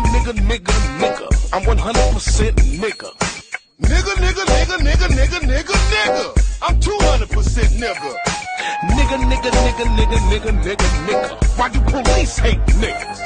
nigga, nigga, nigga, nigga. I'm 100% nigga. Nigga, nigga, nigga, nigga, nigga, nigga, nigga. I'm 200% nigga. Nigga, nigga, nigga, nigga, nigga, nigga, nigga. Why do police hate niggas?